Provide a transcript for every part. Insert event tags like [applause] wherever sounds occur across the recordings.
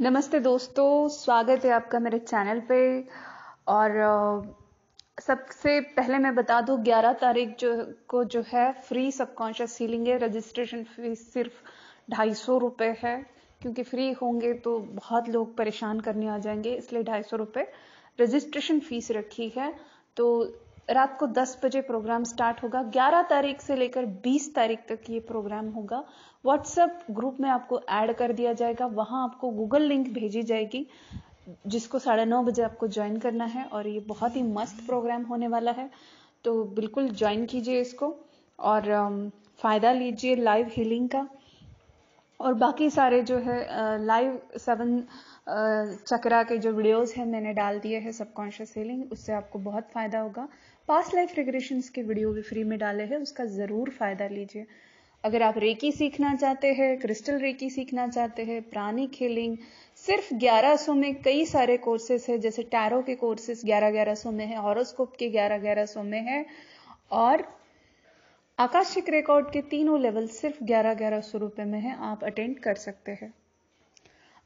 नमस्ते दोस्तों, स्वागत है आपका मेरे चैनल पे। और सबसे पहले मैं बता दूँ 11 तारीख जो, को जो है फ्री सबकॉन्शियस हीलिंग है। रजिस्ट्रेशन फ़ीस सिर्फ़ ढाई सौ रुपये है। क्योंकि फ्री होंगे तो बहुत लोग परेशान करने आ जाएँगे, इसलिए ढाई सौ रुपये रजिस्ट्रेशन फ़ीस रखी है। तो रात को 10 बजे प्रोग्राम स्टार्ट होगा। 11 तारीख से लेकर 20 तारीख तक ये प्रोग्राम होगा। व्हाट्सएप ग्रुप में आपको ऐड कर दिया जाएगा। वहाँ आपको गूगल लिंक भेजी जाएगी, जिसको साढ़े नौ बजे आपको ज्वाइन करना है और ये बहुत ही मस्त प्रोग्राम होने वाला है। तो बिल्कुल ज्वाइन कीजिए इसको और फ़ायदा लीजिए लाइव हीलिंग का। और बाकी सारे जो है लाइव सेवन चक्रा के जो वीडियोस हैं, मैंने डाल दिए हैं सबकॉन्शियस हीलिंग उससे आपको बहुत फ़ायदा होगा। पास्ट लाइफ रिग्रेशंस के वीडियो भी फ्री में डाले हैं, उसका ज़रूर फ़ायदा लीजिए। अगर आप रेकी सीखना चाहते हैं क्रिस्टल रेकी सीखना चाहते हैं प्राणिक हीलिंग सिर्फ़ 1100 में कई सारे कोर्सेस है, जैसे टैरो के कोर्सेस 11 1100 में है हॉरोस्कोप के 11 1100 में है, और आकाशिक रिकॉर्ड के तीनों लेवल सिर्फ़ 11 1100 रुपए में है, आप अटेंड कर सकते हैं।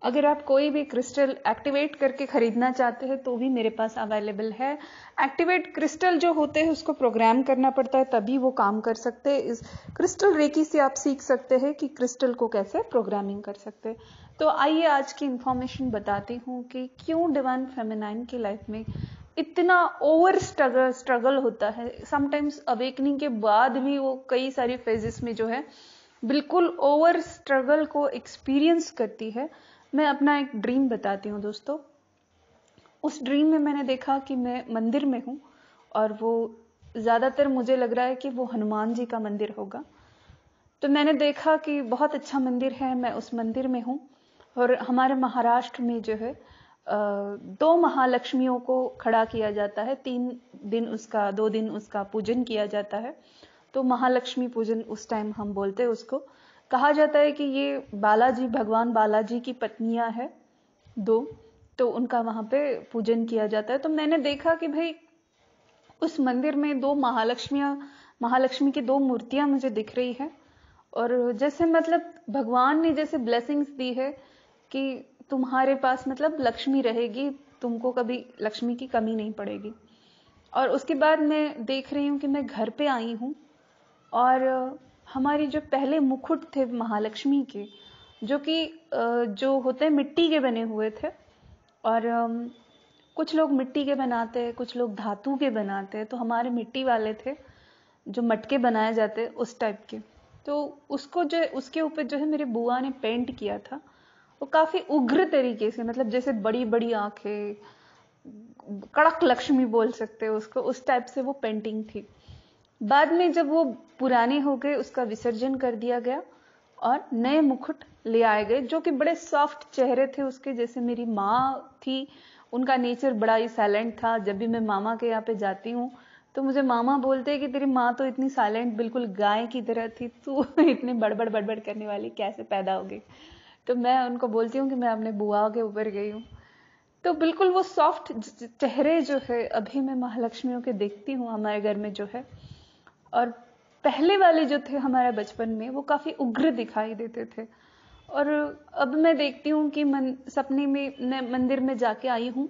अगर आप कोई भी क्रिस्टल एक्टिवेट करके खरीदना चाहते हैं तो भी मेरे पास अवेलेबल है। एक्टिवेट क्रिस्टल जो होते हैं, उसको प्रोग्राम करना पड़ता है, तभी वो काम कर सकते हैं। इस क्रिस्टल रेकी से आप सीख सकते हैं कि क्रिस्टल को कैसे प्रोग्रामिंग कर सकते हैं। तो आइए आज की इंफॉर्मेशन बताती हूँ कि क्यों डिवाइन फेमिनाइन की लाइफ में इतना ओवर स्ट्रगल स्ट्रगल होता है। समटाइम्स अवेकनिंग के बाद भी वो कई सारी फेजेस में जो है, बिल्कुल ओवर स्ट्रगल को एक्सपीरियंस करती है। मैं अपना एक ड्रीम बताती हूँ दोस्तों। उस ड्रीम में मैंने देखा कि मैं मंदिर में हूँ और वो ज़्यादातर मुझे लग रहा है कि वो हनुमान जी का मंदिर होगा। तो मैंने देखा कि बहुत अच्छा मंदिर है, मैं उस मंदिर में हूँ। और हमारे महाराष्ट्र में जो है दो महालक्ष्मियों को खड़ा किया जाता है। तीन दिन उसका, दो दिन उसका पूजन किया जाता है। तो महालक्ष्मी पूजन उस टाइम हम बोलते हैं उसको। कहा जाता है कि ये बालाजी, भगवान बालाजी की पत्नियाँ है दो। तो उनका वहाँ पे पूजन किया जाता है। तो मैंने देखा कि भाई, उस मंदिर में दो महालक्ष्मियाँ, महालक्ष्मी की दो मूर्तियाँ मुझे दिख रही है। और जैसे मतलब भगवान ने जैसे ब्लेसिंग्स दी है कि तुम्हारे पास मतलब लक्ष्मी रहेगी, तुमको कभी लक्ष्मी की कमी नहीं पड़ेगी। और उसके बाद मैं देख रही हूँ कि मैं घर पे आई हूँ और हमारी जो पहले मुकुट थे महालक्ष्मी के, जो कि जो होते हैं मिट्टी के बने हुए थे और कुछ लोग मिट्टी के बनाते हैं, कुछ लोग धातु के बनाते हैं तो हमारे मिट्टी वाले थे जो मटके बनाए जाते उस टाइप के। तो उसको जो उसके ऊपर जो है मेरे बुआ ने पेंट किया था। वो काफ़ी उग्र तरीके से मतलब जैसे बड़ी बड़ी आँखें, कड़क लक्ष्मी बोल सकते हो उसको, उस टाइप से वो पेंटिंग थी। बाद में जब वो पुराने हो गए, उसका विसर्जन कर दिया गया और नए मुकुट ले आए गए, जो कि बड़े सॉफ्ट चेहरे थे उसके, जैसे मेरी माँ थी, उनका नेचर बड़ा ही साइलेंट था। जब भी मैं मामा के यहाँ पे जाती हूँ तो मुझे मामा बोलते हैं कि तेरी माँ तो इतनी साइलेंट बिल्कुल गाय की तरह थी, तू [laughs] इतने बड़बड़ बड़बड़ करने वाली, कैसे पैदा हो गई तो मैं उनको बोलती हूँ कि मैं अपने बुआ के ऊपर गई हूँ। तो बिल्कुल वो सॉफ्ट चेहरे जो है अभी मैं महालक्ष्मियों के देखती हूँ हमारे घर में जो है। और पहले वाले जो थे हमारे बचपन में वो काफ़ी उग्र दिखाई देते थे। और अब मैं देखती हूँ कि मन, सपने में मैं मंदिर में जाके आई हूँ।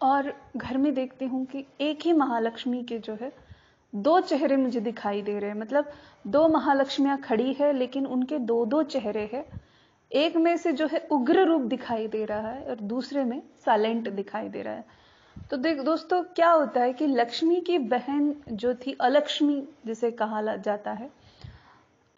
और घर में देखती हूँ कि एक ही महालक्ष्मी के जो है दो चेहरे मुझे दिखाई दे रहे हैं। मतलब दो महालक्ष्मियाँ खड़ी है लेकिन उनके दो दो चेहरे हैं। एक में से जो है उग्र रूप दिखाई दे रहा है और दूसरे में साइलेंट दिखाई दे रहा है। तो देख दोस्तों, क्या होता है कि लक्ष्मी की बहन जो थी, अलक्ष्मी जिसे कहा जाता है,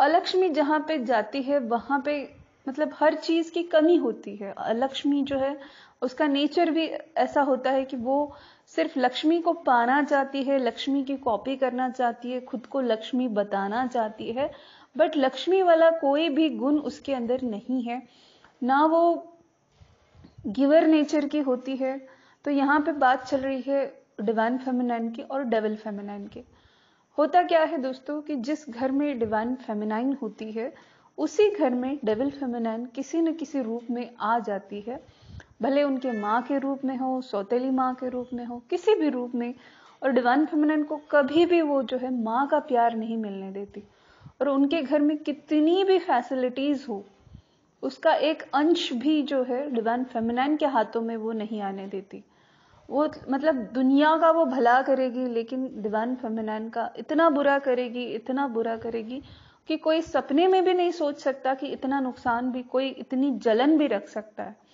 अलक्ष्मी जहाँ पे जाती है, वहाँ पे मतलब हर चीज़ की कमी होती है। अलक्ष्मी जो है, उसका नेचर भी ऐसा होता है कि वो सिर्फ़ लक्ष्मी को पाना चाहती है, लक्ष्मी की कॉपी करना चाहती है, खुद को लक्ष्मी बताना चाहती है बट लक्ष्मी वाला कोई भी गुण उसके अंदर नहीं है। ना वो गिवर नेचर की होती है। तो यहाँ पे बात चल रही है डिवाइन फेमिनाइन की और डेविल फेमिनाइन की। होता क्या है दोस्तों कि जिस घर में डिवाइन फेमिनाइन होती है, उसी घर में डेविल फेमिनाइन किसी न किसी रूप में आ जाती है। भले उनके माँ के रूप में हो, सौतेली माँ के रूप में हो, किसी भी रूप में, और डिवाइन फेमिनाइन को कभी भी वो जो है माँ का प्यार नहीं मिलने देती। और उनके घर में कितनी भी फैसिलिटीज़ हो, उसका एक अंश भी जो है डिवाइन फेमिनाइन के हाथों में वो नहीं आने देती। वो मतलब दुनिया का वो भला करेगी, लेकिन डिवाइन फेमिनाइन का इतना बुरा करेगी, इतना बुरा करेगी, कि कोई सपने में भी नहीं सोच सकता कि इतना नुकसान भी, कोई इतनी जलन भी रख सकता है।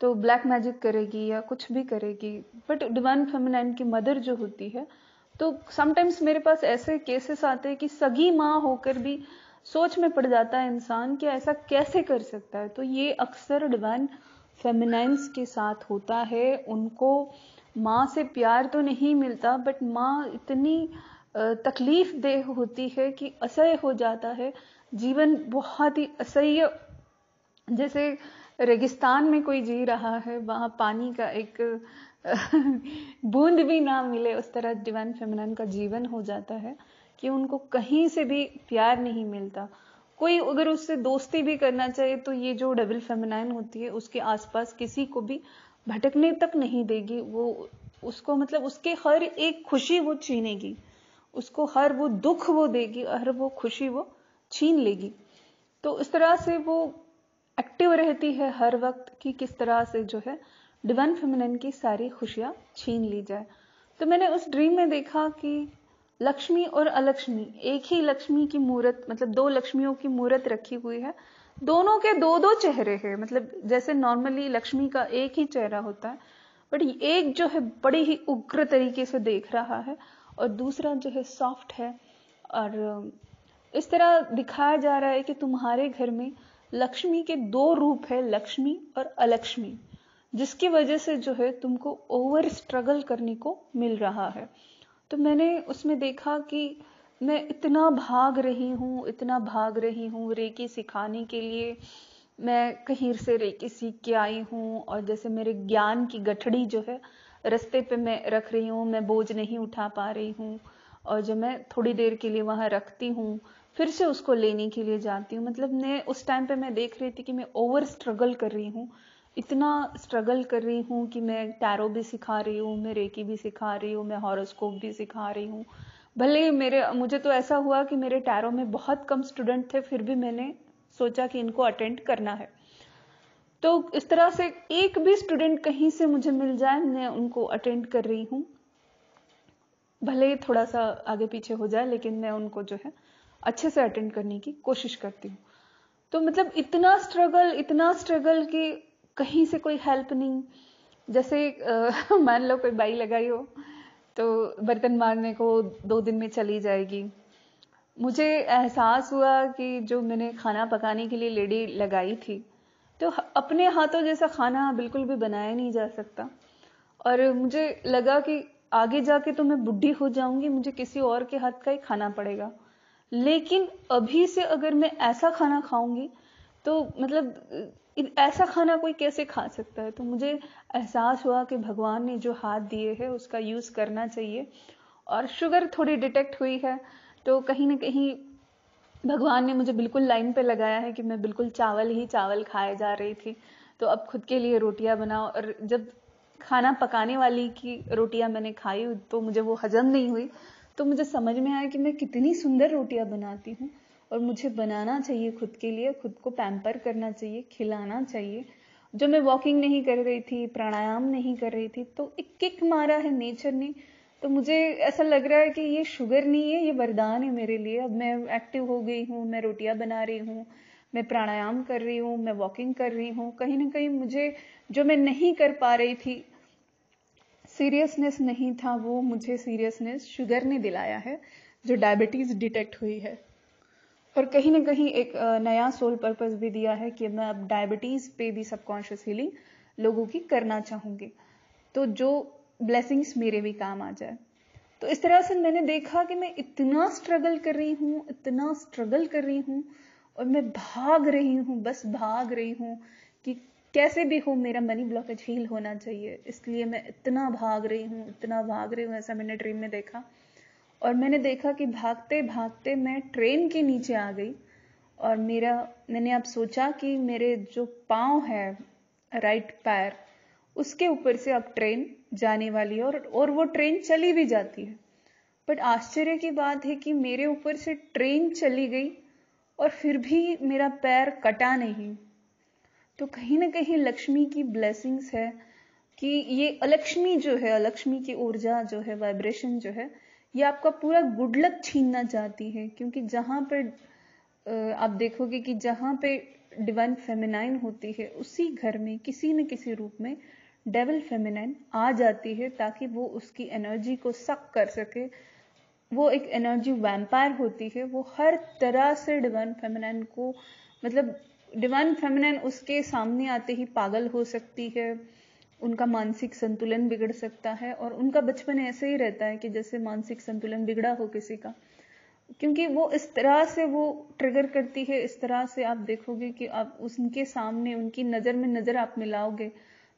तो ब्लैक मैजिक करेगी या कुछ भी करेगी बट डिवाइन फेमिनाइन की मदर जो होती है तो समटाइम्स मेरे पास ऐसे केसेस आते हैं कि सगी माँ होकर भी सोच में पड़ जाता है इंसान कि ऐसा कैसे कर सकता है। तो ये अक्सर डिवाइन फेमिनाइंस के साथ होता है। उनको माँ से प्यार तो नहीं मिलता बट माँ इतनी तकलीफ़ देह होती है कि असह्य हो जाता है। जीवन बहुत ही असह्य, जैसे रेगिस्तान में कोई जी रहा है, वहाँ पानी का एक, [laughs] बूंद भी ना मिले, उस तरह डिवाइन फेमिनन का जीवन हो जाता है कि उनको कहीं से भी प्यार नहीं मिलता। कोई अगर उससे दोस्ती भी करना चाहे तो ये जो डबल फेमिनाइन होती है, उसके आसपास किसी को भी भटकने तक नहीं देगी। वो, उसको मतलब उसके हर एक खुशी वो छीनेगी। उसको हर वो दुख वो देगी, हर वो खुशी वो छीन लेगी। तो इस तरह से वो एक्टिव रहती है हर वक्त कि किस तरह से जो है डिवाइन फेमिनिन की सारी खुशियाँ छीन ली जाए। तो मैंने उस ड्रीम में देखा कि लक्ष्मी और अलक्ष्मी, एक ही लक्ष्मी की मूर्त मतलब दो लक्ष्मियों की मूर्त रखी हुई है। दोनों के दो दो चेहरे हैं मतलब जैसे नॉर्मली लक्ष्मी का एक ही चेहरा होता है बट एक जो है बड़ी ही उग्र तरीके से देख रहा है और दूसरा जो है सॉफ्ट है। और इस तरह दिखाया जा रहा है कि तुम्हारे घर में लक्ष्मी के दो रूप है, लक्ष्मी और अलक्ष्मी, जिसकी वजह से जो है तुमको ओवर स्ट्रगल करने को मिल रहा है। तो मैंने उसमें देखा कि मैं इतना भाग रही हूँ, इतना भाग रही हूँ रेकी सिखाने के लिए। मैं कहीं से रेकी सीख के आई हूँ और जैसे मेरे ज्ञान की गठड़ी जो है रस्ते पे मैं रख रही हूँ, मैं बोझ नहीं उठा पा रही हूँ और जब मैं थोड़ी देर के लिए वहाँ रखती हूँ फिर से उसको लेने के लिए जाती हूँ। मतलब मैं उस टाइम पे मैं देख रही थी कि मैं ओवर स्ट्रगल कर रही हूँ। इतना स्ट्रगल कर रही हूँ कि मैं टैरो भी सिखा रही हूँ, मैं रेकी भी सिखा रही हूँ, मैं हॉरोस्कोप भी सिखा रही हूँ। भले मेरे, मुझे तो ऐसा हुआ कि मेरे टैरो में बहुत कम स्टूडेंट थे, फिर भी मैंने सोचा कि इनको अटेंड करना है। तो इस तरह से एक भी स्टूडेंट कहीं से मुझे मिल जाए, मैं उनको अटेंड कर रही हूँ। भले ही थोड़ा सा आगे पीछे हो जाए, लेकिन मैं उनको जो है अच्छे से अटेंड करने की कोशिश करती हूँ। तो मतलब इतना स्ट्रगल इतना स्ट्रगल कि कहीं से कोई हेल्प नहीं। जैसे [laughs] मान लो कोई बाई लगाई हो तो बर्तन मारने को दो दिन में चली जाएगी। मुझे एहसास हुआ कि जो मैंने खाना पकाने के लिए लेडी लगाई थी तो अपने हाथों जैसा खाना बिल्कुल भी बनाया नहीं जा सकता। और मुझे लगा कि आगे जाके तो मैं बुढ़ी हो जाऊँगी, मुझे किसी और के हाथ का ही खाना पड़ेगा। लेकिन अभी से अगर मैं ऐसा खाना खाऊँगी तो मतलब ऐसा खाना कोई कैसे खा सकता है? तो मुझे एहसास हुआ कि भगवान ने जो हाथ दिए है, उसका यूज़ करना चाहिए। और शुगर थोड़ी डिटेक्ट हुई है तो कहीं ना कहीं भगवान ने मुझे बिल्कुल लाइन पे लगाया है कि मैं बिल्कुल चावल ही चावल खाए जा रही थी। तो अब खुद के लिए रोटियाँ बनाओ। और जब खाना पकाने वाली की रोटियाँ मैंने खाई तो मुझे वो हजम नहीं हुई। तो मुझे समझ में आया कि मैं कितनी सुंदर रोटियाँ बनाती हूँ और मुझे बनाना चाहिए खुद के लिए, खुद को पैम्पर करना चाहिए, खिलाना चाहिए। जो मैं वॉकिंग नहीं कर रही थी, प्राणायाम नहीं कर रही थी तो एक किक मारा है नेचर ने। तो मुझे ऐसा लग रहा है कि ये शुगर नहीं है, ये वरदान है मेरे लिए। अब मैं एक्टिव हो गई हूँ, मैं रोटियाँ बना रही हूँ, मैं प्राणायाम कर रही हूँ, मैं वॉकिंग कर रही हूँ। कहीं ना कहीं मुझे जो मैं नहीं कर पा रही थी सीरियसनेस नहीं था, वो मुझे सीरियसनेस शुगर ने दिलाया है, जो डायबिटीज़ डिटेक्ट हुई है। और कहीं ना कहीं एक नया सोल पर्पस भी दिया है कि मैं अब डायबिटीज़ पे भी सबकॉन्शियस हीलिंग लोगों की करना चाहूँगी। तो जो ब्लेसिंग्स मेरे भी काम आ जाए। तो इस तरह से मैंने देखा कि मैं इतना स्ट्रगल कर रही हूँ, इतना स्ट्रगल कर रही हूँ, और मैं भाग रही हूँ, बस भाग रही हूँ कि कैसे भी हो मेरा मनी ब्लॉकेज हील होना चाहिए। इसलिए मैं इतना भाग रही हूँ इतना भाग रही हूँ ऐसा मैंने ड्रीम में देखा। और मैंने देखा कि भागते भागते मैं ट्रेन के नीचे आ गई। और मेरा मैंने अब सोचा कि मेरे जो पाँव है राइट पैर उसके ऊपर से अब ट्रेन जाने वाली है और, और वो ट्रेन चली भी जाती है। बट आश्चर्य की बात है कि मेरे ऊपर से ट्रेन चली गई और फिर भी मेरा पैर कटा नहीं। तो कहीं ना कहीं लक्ष्मी की ब्लेसिंग्स है कि ये अलक्ष्मी जो है, अलक्ष्मी की ऊर्जा जो है वाइब्रेशन जो है, ये आपका पूरा गुड लक छीनना चाहती है। क्योंकि जहाँ पर आप देखोगे कि जहाँ पे डिवाइन फेमिनाइन होती है, उसी घर में, किसी न किसी रूप में डेवल फेमिनाइन आ जाती है ताकि वो उसकी एनर्जी को सक कर सके। वो एक एनर्जी वैम्पायर होती है, वो हर तरह से डिवाइन फेमिनाइन को मतलब डिवाइन फेमिनाइन उसके सामने आते ही पागल हो सकती है, उनका मानसिक संतुलन बिगड़ सकता है और उनका बचपन ऐसे ही रहता है कि जैसे मानसिक संतुलन बिगड़ा हो किसी का। क्योंकि वो इस तरह से वो ट्रिगर करती है, इस तरह से आप देखोगे कि आप उनके सामने, उनकी नज़र में नज़र आप मिलाओगे,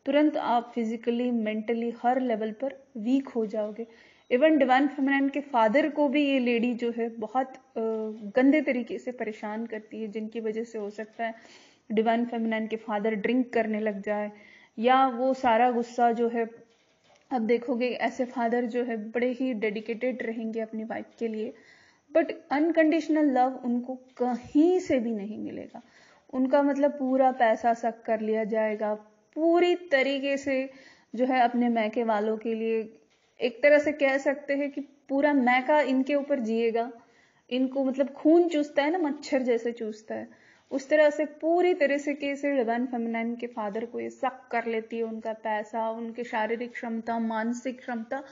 तुरंत आप फिजिकली मेंटली हर लेवल पर वीक हो जाओगे। इवन डिवाइन फेमिनाइन के फादर को भी ये लेडी जो है बहुत गंदे तरीके से परेशान करती है, जिनकी वजह से हो सकता है डिवाइन फेमिनाइन के फादर ड्रिंक करने लग जाए, या वो सारा गुस्सा जो है, अब देखोगे ऐसे फादर जो है बड़े ही डेडिकेटेड रहेंगे अपनी वाइफ के लिए, बट अनकंडीशनल लव उनको कहीं से भी नहीं मिलेगा। उनका मतलब पूरा पैसा सक कर लिया जाएगा, पूरी तरीके से जो है अपने मैके वालों के लिए एक तरह से कह सकते हैं कि पूरा मैका इनके ऊपर जिएगा। इनको मतलब खून चूसता है ना, मच्छर जैसे चूसता है। उस तरह से पूरी तरह से कैसे डिवाइन फेमिनाइन के फादर को ये सक कर लेती है उनका पैसा, उनकी शारीरिक क्षमता, मानसिक क्षमता,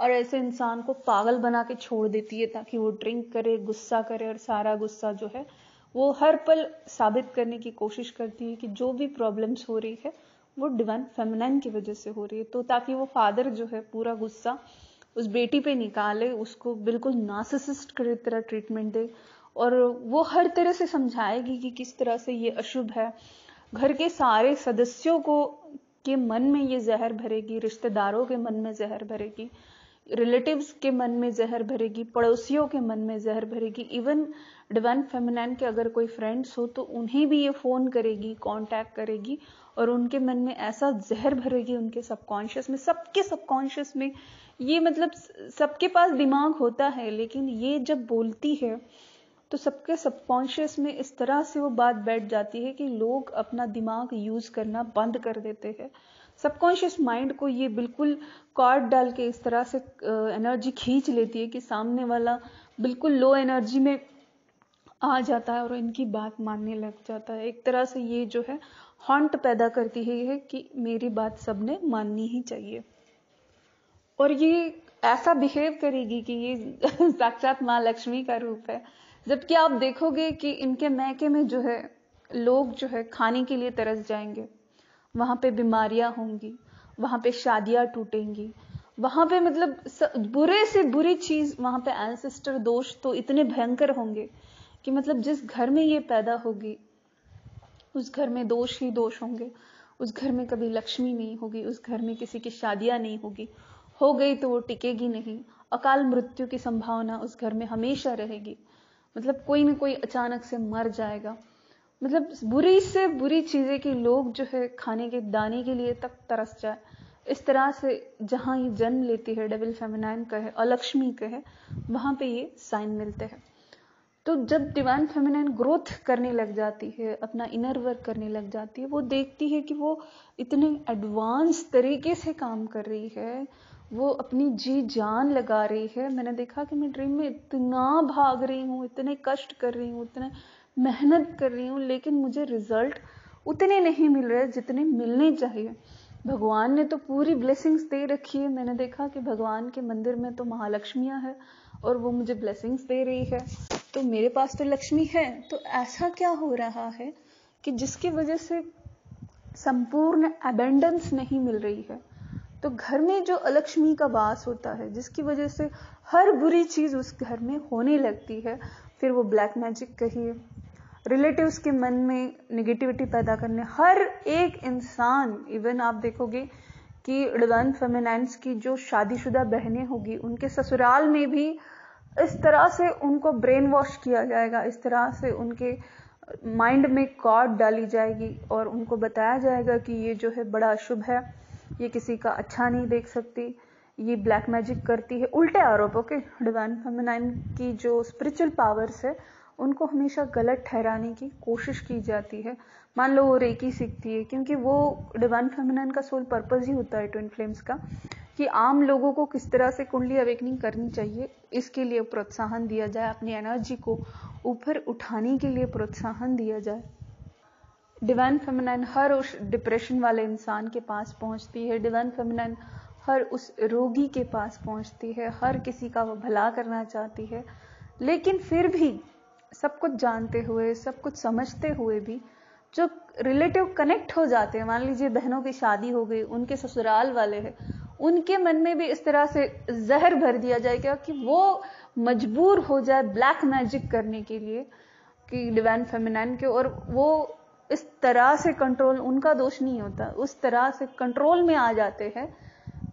और ऐसे इंसान को पागल बना के छोड़ देती है ताकि वो ड्रिंक करे, गुस्सा करे, और सारा गुस्सा जो है, वो हर पल साबित करने की कोशिश करती है कि जो भी प्रॉब्लम्स हो रही है वो डिवाइन फेमिनाइन की वजह से हो रही है। तो ताकि वो फादर जो है, पूरा गुस्सा उस बेटी पे निकाले, उसको बिल्कुल नासिसिस्ट की तरह ट्रीटमेंट दे और वो हर तरह से समझाएगी कि किस तरह से ये अशुभ है। घर के सारे सदस्यों को के मन में ये जहर भरेगी, रिश्तेदारों के मन में जहर भरेगी। रिलेटिव्स के मन में जहर भरेगी, पड़ोसियों के मन में जहर भरेगी इवन डिवाइन फेमिनाइन के अगर कोई फ्रेंड्स हो तो उन्हें भी ये फ़ोन करेगी कांटेक्ट करेगी और उनके मन में ऐसा जहर भरेगी उनके सबकॉन्शियस में, सबके सबकॉन्शियस में। ये मतलब सबके पास दिमाग होता है, लेकिन ये जब बोलती है तो सबके सबकॉन्शियस में इस तरह से वो बात बैठ जाती है कि लोग अपना दिमाग यूज़ करना बंद कर देते हैं। सबकॉन्शियस माइंड को ये बिल्कुल कॉर्ड डाल के इस तरह से एनर्जी खींच लेती है कि सामने वाला बिल्कुल लो एनर्जी में आ जाता है और इनकी बात मानने लग जाता है। एक तरह से ये जो है, हॉन्ट पैदा करती है ये कि मेरी बात सबने माननी ही चाहिए। और ये ऐसा बिहेव करेगी कि ये [laughs] साक्षात माँ लक्ष्मी का रूप है। जबकि आप देखोगे कि इनके मैके में जो है, लोग जो है खाने के लिए तरस जाएँगे। वहाँ पे बीमारियाँ होंगी, वहाँ पे शादियाँ टूटेंगी। वहाँ पे मतलब बुरे से बुरी चीज़, वहाँ पे एंसेस्टर दोष तो इतने भयंकर होंगे कि मतलब जिस घर में ये पैदा होगी, उस घर में दोष ही दोष होंगे। उस घर में कभी लक्ष्मी नहीं होगी, उस घर में किसी की शादियाँ नहीं होगी। हो गई तो वो टिकेगी नहीं। अकाल मृत्यु की संभावना उस घर में हमेशा रहेगी। मतलब कोई ना कोई अचानक से मर जाएगा। मतलब बुरी से बुरी चीज़ें कि लोग जो है खाने के, दाने के लिए तक तरस जाए। इस तरह से जहाँ ये जन्म लेती है डेविल फेमिनाइन का है, अलक्ष्मी का है, वहाँ पे ये साइन मिलते हैं। तो जब डिवाइन फेमिनाइन ग्रोथ करने लग जाती है, अपना इनर वर्क करने लग जाती है, वो देखती है कि वो इतने एडवांस तरीके से काम कर रही है, वो अपनी जी जान लगा रही है। मैंने देखा कि मैं ड्रीम में इतना भाग रही हूँ, इतने कष्ट कर रही हूँ, इतने मेहनत कर रही हूँ, लेकिन मुझे रिज़ल्ट उतने नहीं मिल रहे जितने मिलने चाहिए। भगवान ने तो पूरी ब्लेसिंग्स दे रखी है। मैंने देखा कि भगवान के मंदिर में तो महालक्ष्मियाँ है और वो मुझे ब्लेसिंग्स दे रही है। तो मेरे पास तो लक्ष्मी है। तो ऐसा क्या हो रहा है कि जिसकी वजह से संपूर्ण अबेंडेंस नहीं मिल रही है? तो घर में जो अलक्ष्मी का वास होता है, जिसकी वजह से हर बुरी चीज़ उस घर में होने लगती है, फिर वो ब्लैक मैजिक कहिए रिलेटिव्स के मन में निगेटिविटी पैदा करने, हर एक इंसान इवन आप देखोगे कि डिवाइन फेमिनाइंस की जो शादीशुदा बहनें होगी, उनके ससुराल में भी इस तरह से उनको ब्रेन वॉश किया जाएगा, इस तरह से उनके माइंड में कॉड डाली जाएगी और उनको बताया जाएगा कि ये जो है बड़ा अशुभ है, ये किसी का अच्छा नहीं देख सकती, ये ब्लैक मैजिक करती है। उल्टे आरोप ओके डिवाइन फेमिनाइन की जो स्पिरिचुअल पावर्स है उनको हमेशा गलत ठहराने की कोशिश की जाती है। मान लो वो रेकी सीखती है, क्योंकि वो डिवाइन फेमिनाइन का सोल पर्पज ही होता है ट्विन फ्लेम्स का, कि आम लोगों को किस तरह से कुंडली अवेकनिंग करनी चाहिए, इसके लिए प्रोत्साहन दिया जाए, अपनी एनर्जी को ऊपर उठाने के लिए प्रोत्साहन दिया जाए। डिवाइन फेमिनाइन हर उस डिप्रेशन वाले इंसान के पास पहुँचती है डिवाइन फेमिनाइन हर उस रोगी के पास पहुँचती है, हर किसी का वो भला करना चाहती है। लेकिन फिर भी सब कुछ जानते हुए, सब कुछ समझते हुए भी जो रिलेटिव कनेक्ट हो जाते हैं। मान लीजिए बहनों की शादी हो गई, उनके ससुराल वाले हैं, उनके मन में भी इस तरह से जहर भर दिया जाएगा कि वो मजबूर हो जाए ब्लैक मैजिक करने के लिए कि डिवाइन फेमिनाइन के, और वो इस तरह से कंट्रोल उनका दोष नहीं होता, उस तरह से कंट्रोल में आ जाते हैं।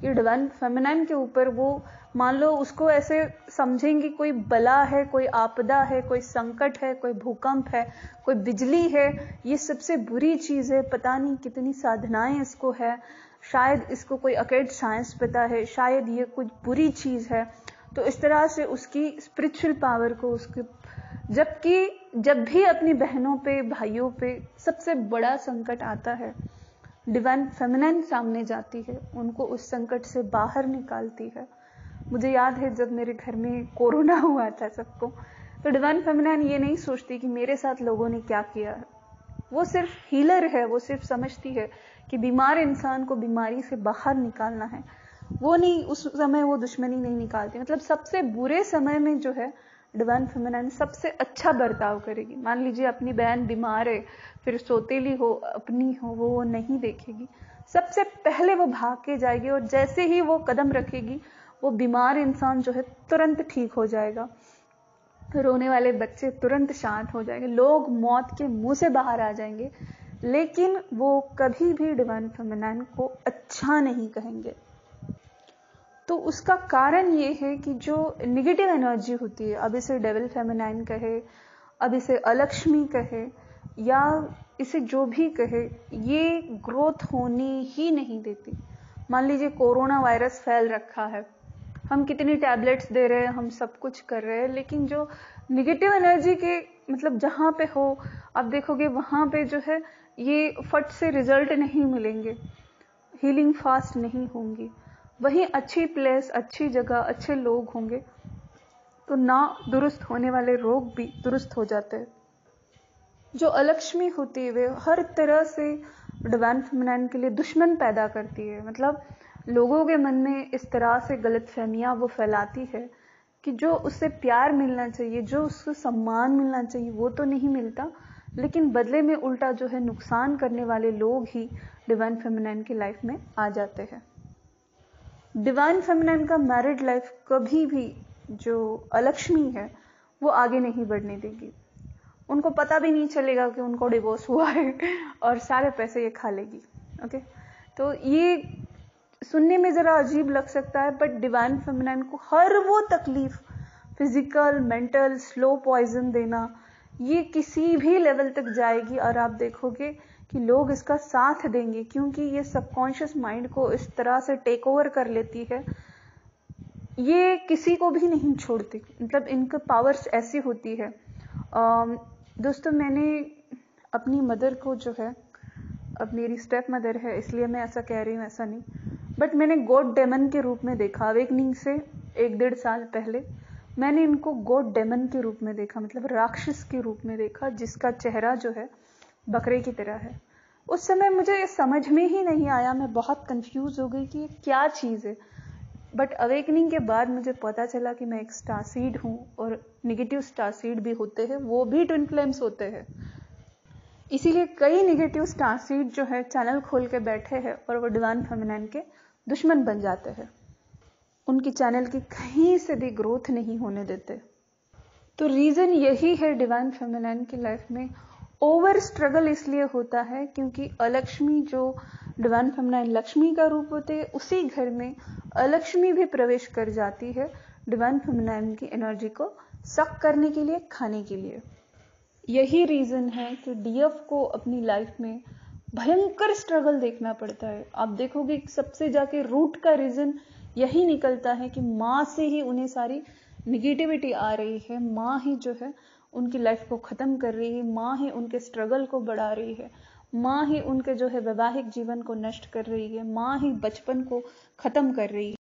कि डिवाइन फेमिनाइन के ऊपर वो, मान लो उसको ऐसे समझेंगे कोई बला है, कोई आपदा है, कोई संकट है, कोई भूकंप है, कोई बिजली है, ये सबसे बुरी चीज़ है, पता नहीं कितनी साधनाएँ इसको है, शायद इसको कोई अकेड साइंस पता है, शायद ये कुछ बुरी चीज़ है। तो इस तरह से उसकी स्पिरिचुअल पावर को उसके, जबकि, जब भी अपनी बहनों पे, भाइयों पे सबसे बड़ा संकट आता है डिवाइन फेमिनाइन सामने जाती है, उनको उस संकट से बाहर निकालती है। मुझे याद है जब मेरे घर में कोरोना हुआ था सबको तो डिवाइन फेमिनाइन ये नहीं सोचती कि मेरे साथ लोगों ने क्या किया। है वो सिर्फ़ हीलर है, वो सिर्फ़ समझती है कि बीमार इंसान को बीमारी से बाहर निकालना है। वो नहीं, उस समय वो दुश्मनी नहीं निकालती। मतलब सबसे बुरे समय में जो है डिवाइन फेमिनाइन सबसे अच्छा बर्ताव करेगी। मान लीजिए अपनी बहन बीमार है, फिर सोतेली हो, अपनी हो, वो नहीं देखेगी। सबसे पहले वो भाग के जाएगी और जैसे ही वो कदम रखेगी, वो बीमार इंसान जो है तुरंत ठीक हो जाएगा। रोने वाले बच्चे तुरंत शांत हो जाएँगे। लोग मौत के मुँह से बाहर आ जाएँगे। लेकिन वो कभी भी डिवाइन फेमिनाइन को अच्छा नहीं कहेंगे। तो उसका कारण ये है कि जो निगेटिव एनर्जी होती है, अब इसे डेविल फेमिनाइन कहे, अब इसे अलक्ष्मी कहे, या इसे जो भी कहे, ये ग्रोथ होने ही नहीं देती। मान लीजिए कोरोना वायरस फैल रखा है। हम कितनी टैबलेट्स दे रहे हैं, हम सब कुछ कर रहे हैं, लेकिन जो निगेटिव एनर्जी के मतलब जहाँ पे हो, आप देखोगे वहाँ पे जो है, ये फट से रिज़ल्ट नहीं मिलेंगे। हीलिंग फास्ट नहीं होंगी। वहीं अच्छी प्लेस अच्छी जगह, अच्छे लोग होंगे। तो ना दुरुस्त होने वाले रोग भी दुरुस्त हो जाते हैं। जो अलक्ष्मी होती है, वे हर तरह से डिवाइन फेमिनाइन के लिए दुश्मन पैदा करती है। मतलब लोगों के मन में इस तरह से गलत फहमियाँ वो फैलाती है कि जो उससे प्यार मिलना चाहिए, जो उसको सम्मान मिलना चाहिए, वो तो नहीं मिलता। लेकिन बदले में उल्टा जो है नुकसान करने वाले लोग ही डिवाइन फेमिनाइन की लाइफ में आ जाते हैं। डिवाइन फेमिनाइन का मैरिड लाइफ कभी भी जो अलक्ष्मी है, वो आगे नहीं बढ़ने देगी। उनको पता भी नहीं चलेगा कि उनको डिवोर्स हुआ है और सारे पैसे ये खा लेगी ओके तो ये सुनने में जरा अजीब लग सकता है बट डिवाइन फेमिनाइन को हर वो तकलीफ़ फ़िज़िकल मेंटल स्लो पॉइजन देना, ये किसी भी लेवल तक जाएगी और आप देखोगे कि लोग इसका साथ देंगे, क्योंकि ये सबकॉन्शियस माइंड को इस तरह से टेक ओवर कर लेती है। ये किसी को भी नहीं छोड़ती। मतलब इनके पावर्स ऐसी होती है। दोस्तों, मैंने अपनी मदर को जो है, अब मेरी स्टेप मदर है, इसलिए मैं ऐसा कह रही हूँ, ऐसा नहीं। बट मैंने गोड डेमन के रूप में देखा अवेकनिंग से एक डेढ़ साल पहले, मैंने इनको गोड डेमन के रूप में देखा मतलब राक्षस के रूप में देखा, जिसका चेहरा जो है बकरे की तरह है। उस समय मुझे ये समझ में ही नहीं आया। मैं बहुत कंफ्यूज हो गई कि ये क्या चीज़ है। बट अवेकनिंग के बाद मुझे पता चला कि मैं एक स्टारसीड हूँ और निगेटिव स्टारसीड भी होते हैं, वो भी ट्विन फ्लेम्स होते हैं। इसीलिए कई निगेटिव स्टारसीड जो है चैनल खोल के बैठे हैं और वो डिवाइन फेमिनाइन के दुश्मन बन जाते हैं। उनकी चैनल की कहीं से भी ग्रोथ नहीं होने देते। तो रीजन यही है डिवाइन फेमिनाइन की लाइफ में ओवर स्ट्रगल इसलिए होता है क्योंकि अलक्ष्मी जो डिवाइन फेमिनाइन लक्ष्मी का रूप होते हैं, उसी घर में अलक्ष्मी भी प्रवेश कर जाती है डिवाइन फेमिनाइन की एनर्जी को सक करने के लिए, खाने के लिए। यही रीजन है कि डीएफ को अपनी लाइफ में भयंकर स्ट्रगल देखना पड़ता है। आप देखोगे सबसे जाके रूट का रीजन यही निकलता है कि माँ से ही उन्हें सारी निगेटिविटी आ रही है। माँ ही जो है उनकी लाइफ को ख़त्म कर रही है। माँ ही उनके स्ट्रगल को बढ़ा रही है। माँ ही उनके जो है वैवाहिक जीवन को नष्ट कर रही है। माँ ही बचपन को ख़त्म कर रही है।